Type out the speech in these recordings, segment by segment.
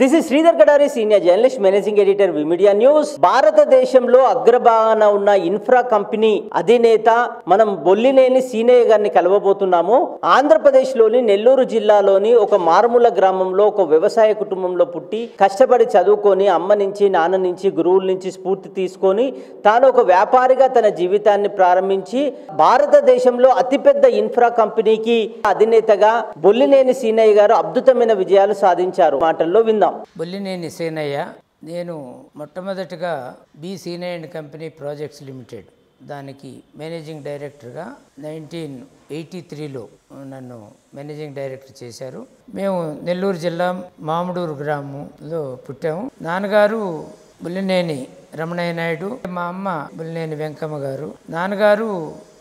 This is Sridhar Kadari senior journalist managing editor V media news భారతదేశంలో అగ్రభాగాన ఉన్న infra company అధినేత మనం బొల్లినేని సీనయ్య గారిని కలవబోతున్నాము. ఆంధ్రప్రదేశ్లోని నెల్లూరు జిల్లాలోని ఒక మారుమూల గ్రామంలో ఒక వ్యవసాయ కుటుంబంలో పుట్టి కష్టపడి చదువుకొని అమ్మ నుంచి నాన్న నుంచి గురువుల నుంచి స్ఫూర్తి తీసుకొని తాను ఒక వ్యాపారిగా తన జీవితాన్ని ప్రారంభించి భారతదేశంలో అతిపెద్ద ఇన్ఫ్రా కంపెనీకి అధినేతగా బొల్లినేని సీనయ్య గారు అద్భుతమైన విజయాలు సాధించారు. మాటల్లో విందాం. బొల్లినేని సీనయ్య నేను మొట్టమొదటిగా B Seenaiah and company projects limited. దానికి మేనేజింగ్ డైరెక్టర్గా నైన్టీన్ ఎయిటీ త్రీలో నన్ను మేనేజింగ్ డైరెక్టర్ చేశారు. మేము నెల్లూరు జిల్లా మామిడూరు గ్రామంలో పుట్టాము నాన్నగారు బుల్లినేని రమణయ్య నాయుడు మా అమ్మ బుల్లినేని వెంకమ్మ గారు. నాన్నగారు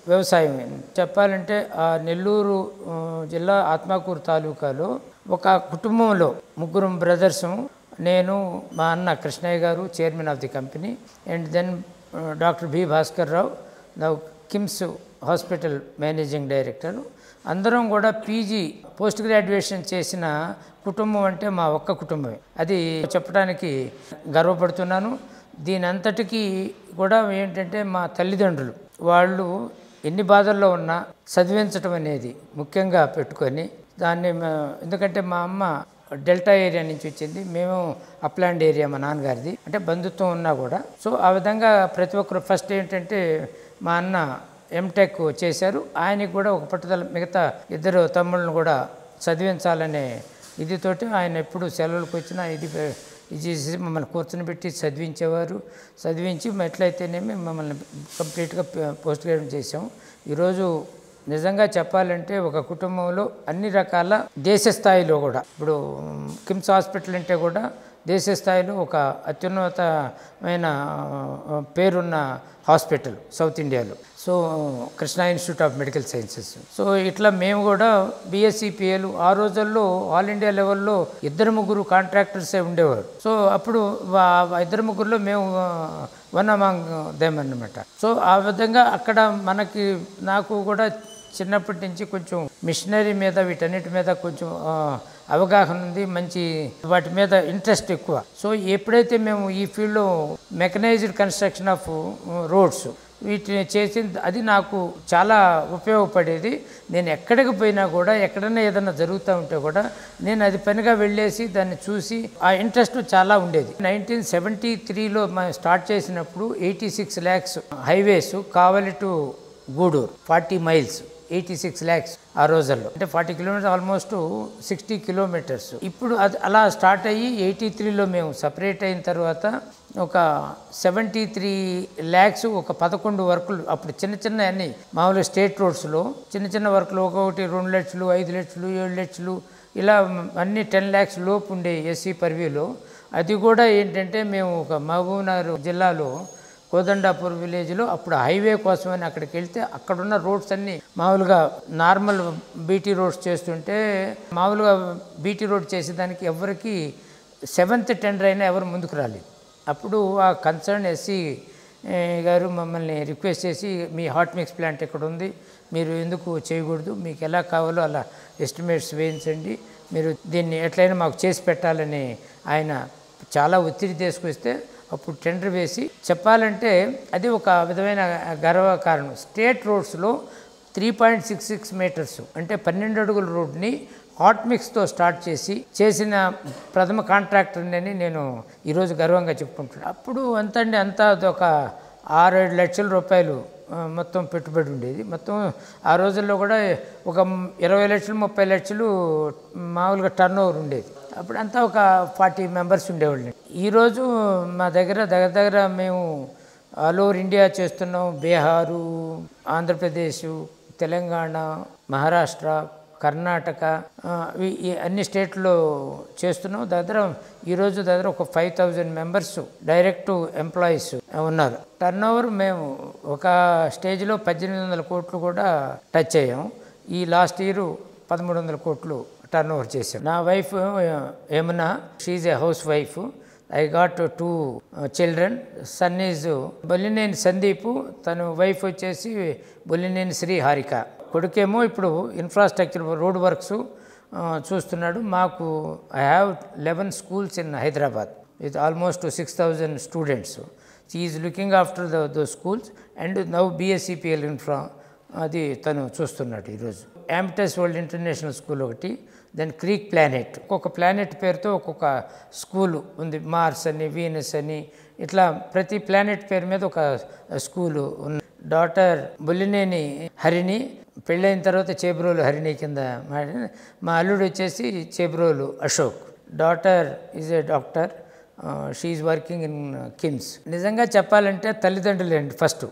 వ్యవసాయం. చెప్పాలంటే ఆ నెల్లూరు జిల్లా ఆత్మకూరు తాలూకాలో ఒక కుటుంబంలో ముగ్గురు బ్రదర్స్ నేను మా అన్న Krishnaiah garu chairman of the company and then doctor B Bhaskar Rao now KIMS hospital managing director. అందరం కూడా పీజీ పోస్ట్ గ్రాడ్యుయేషన్ చేసిన కుటుంబం అంటే మా ఒక్క కుటుంబమే. అది చెప్పడానికి గర్వపడుతున్నాను. దీని అంతటికీ కూడా ఏంటంటే మా తల్లిదండ్రులు వాళ్ళు ఎన్ని బాధల్లో ఉన్నా చదివించడం అనేది ముఖ్యంగా పెట్టుకొని దాన్ని మా- ఎందుకంటే మా అమ్మ డెల్టా ఏరియా నుంచి వచ్చింది. మేము అప్లాండ్ ఏరియా మా నాన్నగారిది. అంటే బంధుత్వం ఉన్నా కూడా. సో ఆ విధంగా ప్రతి ఒక్కరు ఫస్ట్ ఏంటంటే మా అన్న ఎంటెక్ చేశారు. ఆయనకి కూడా ఒక పట్టుదల మిగతా ఇద్దరు తమ్ముళ్ళను కూడా చదివించాలనే ఇదితోటి ఆయన ఎప్పుడు సెలవులకు వచ్చినా ఇది ఇది చేసి మమ్మల్ని కూర్చొని పెట్టి చదివించేవారు. చదివించి ఎట్లయితేనేమి మమ్మల్ని కంప్లీట్గా పోస్ట్ గ్రాడ్యుయేట్ చేసాం ఈరోజు నిజంగా చెప్పాలంటే ఒక కుటుంబంలో అన్ని రకాల దేశ స్థాయిలో కూడా ఇప్పుడు కిమ్స్ హాస్పిటల్ అంటే కూడా దేశ స్థాయిలో ఒక అత్యున్నతమైన పేరున్న హాస్పిటల్ సౌత్ ఇండియాలో. So Krishna institute of medical sciences. So ఇట్లా మేము కూడా బిఎస్సిపిఎలు ఆ రోజుల్లో ఆల్ ఇండియా లెవెల్లో ఇద్దరు ముగ్గురు కాంట్రాక్టర్సే ఉండేవారు. సో అప్పుడు వా- ఇద్దరు ముగ్గురులో మేము వన్ అమాంగ్ దెమ్ అన్నమాట. సో ఆ విధంగా అక్కడ మనకి నాకు కూడా చిన్నప్పటి నుంచి కొంచెం మిషనరీ మీద వీటన్నిటి మీద కొంచెం అవగాహన ఉంది మంచి వాటి మీద ఇంట్రెస్ట్ ఎక్కువ. సో ఎప్పుడైతే మేము ఈ ఫీల్డ్లో మెకనైజ్డ్ కన్స్ట్రక్షన్ ఆఫ్ రోడ్స్ వీటిని చేసింది అది నాకు చాలా ఉపయోగపడేది. నేను ఎక్కడికి పోయినా కూడా ఎక్కడైనా ఏదైనా జరుగుతూ ఉంటే కూడా నేను అది పనిగా వెళ్ళేసి దాన్ని చూసి ఆ ఇంట్రెస్ట్ చాలా ఉండేది. నైన్టీన్ సెవెంటీ త్రీలో స్టార్ట్ చేసినప్పుడు eighty six lakhs highways Kavali to Gudur forty miles eighty six lakhs ఆ రోజుల్లో. అంటే forty kilometres almost sixty kilometres ఇప్పుడు అది అలా స్టార్ట్ అయ్యి ఎయిటీ త్రీలో మేము సపరేట్ అయిన తర్వాత ఒక సెవెంటీ త్రీ ల్యాక్స్ ఒక పదకొండు వర్కులు అప్పుడు చిన్న చిన్న అన్ని మామూలుగా స్టేట్ రోడ్స్లో చిన్న చిన్న వర్కులు ఒక్కొక్కటి రెండు లక్షలు ఐదు లక్షలు ఏడు లక్షలు ఇలా అన్ని టెన్ ల్యాక్స్ లోపు ఉండే ఎస్సీ పర్వ్యూలో అది కూడా ఏంటంటే మేము ఒక మహబూబ్నగర్ జిల్లాలో కోదండాపూర్ విలేజ్లో అప్పుడు హైవే కోసమని అక్కడికి వెళ్తే అక్కడున్న రోడ్స్ అన్నీ మామూలుగా నార్మల్ బీటీ రోడ్స్ చేస్తుంటే మామూలుగా బీటీ రోడ్ చేసేదానికి ఎవరికి సెవెంత్ టెండర్ అయినా ఎవరు ముందుకు రాలేదు. అప్పుడు ఆ కన్సర్న్ ఎస్సీ గారు మమ్మల్ని రిక్వెస్ట్ చేసి మీ హాట్ మిక్స్ ప్లాంట్ ఎక్కడ ఉంది మీరు ఎందుకు చేయకూడదు మీకు ఎలా కావాలో అలా ఎస్టిమేట్స్ వేయించండి మీరు దీన్ని ఎట్లయినా మాకు చేసి పెట్టాలని ఆయన చాలా ఒత్తిడి తీసుకొస్తే అప్పుడు టెండర్ వేసి చెప్పాలంటే అది ఒక విధమైన గర్వకారణం state రోడ్స్లో three point six six metres అంటే పన్నెండు అడుగుల రోడ్ని హాట్ మిక్స్తో స్టార్ట్ చేసి చేసిన ప్రథమ కాంట్రాక్టర్ని అని నేను ఈరోజు గర్వంగా చెప్పుకుంటున్నాను. అప్పుడు అంత అండి అంతా అదొక ఆరు ఏడు లక్షల రూపాయలు మొత్తం పెట్టుబడి ఉండేది. మొత్తం ఆ రోజుల్లో కూడా ఒక ఇరవై లక్షలు ముప్పై లక్షలు మామూలుగా టర్న్ ఓవర్ ఉండేది. అప్పుడంతా ఒక ఫార్టీ మెంబర్స్ ఉండేవాళ్ళు ఈరోజు మా దగ్గర దగ్గర దగ్గర మేము ఆల్ ఓవర్ ఇండియా చేస్తున్నాం. బీహారు ఆంధ్రప్రదేశ్ తెలంగాణ మహారాష్ట్ర కర్ణాటక ఈ- అన్ని స్టేట్లో చేస్తున్నాం. దగ్గర ఈరోజు దగ్గర ఒక five thousand members direct employees ఉన్నారు. టర్న్ ఓవర్ మేము ఒక స్టేజ్లో పద్దెనిమిది వందల కోట్లు కూడా టచ్ అయ్యాం. ఈ లాస్ట్ ఇయర్ పదమూడు వందల కోట్లు టర్న్ ఓవర్ చేసాం నా wife Yamuna she a housewife I got two children son is Bollineni Sandeep. తన వైఫ్ వచ్చేసి బొల్లినేని శ్రీ హారిక కొడుకేమో ఇప్పుడు ఇన్ఫ్రాస్ట్రక్చర్ రోడ్ వర్క్స్ చూస్తున్నాడు. మాకు I have eleven schools in Hyderabad with almost six thousand students is looking after the those schools and now BSCPL infra అది తను చూస్తున్నాడు ఈరోజు. Ambitious world international school ఒకటి దెన్ క్రీక్ ప్లానెట్ ఒక్కొక్క planet పేరుతో ఒక్కొక్క స్కూలు ఉంది. మార్స్ అని వీనస్ అని ఇట్లా ప్రతి ప్లానెట్ పేరు మీద ఒక స్కూలు ఉంది డాటర్ బుల్లినేని హరిణి పెళ్ళైన తర్వాత చేబ్రోలు హరిణి కింద మా అల్లుడు వచ్చేసి Chebrolu Ashok. Daughter is a doctor she working in KIMS నిజంగా చెప్పాలంటే తల్లిదండ్రులేండి ఫస్ట్